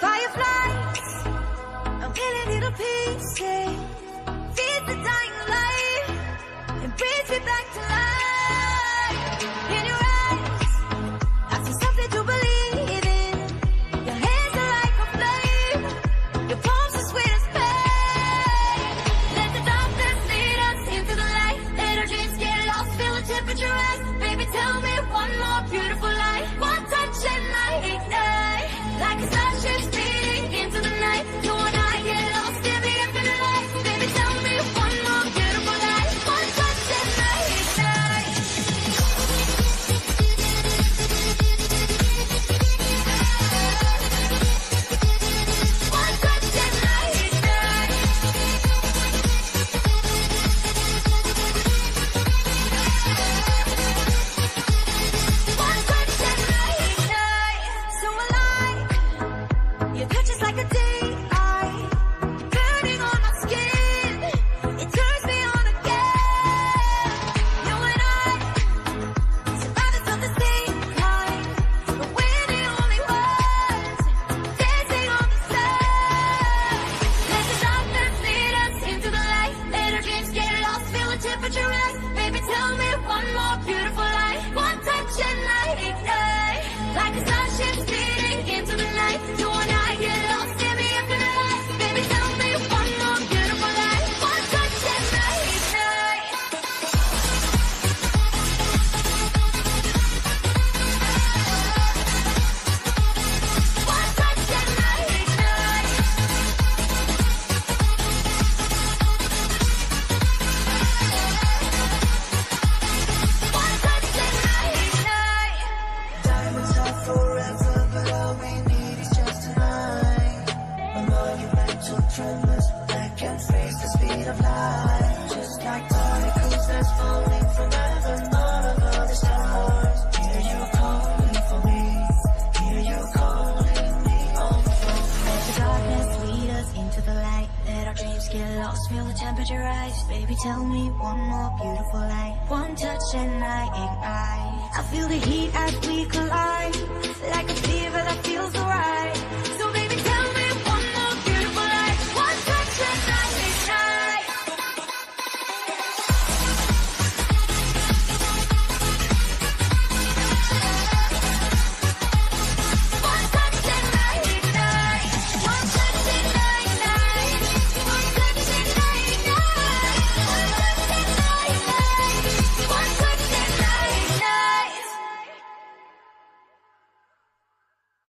Fireflies, I'm little pieces. Feeds the dying light and brings me back to life. tremors that can face the speed of light. Just like particles that's falling from heaven All above the stars. Hear you calling for me. Hear you calling me. On the phone Let the darkness lead us into the light. Let our dreams get lost, feel the temperature rise. Baby tell me one more beautiful light One touch and I ignite. I feel the heat as we collide.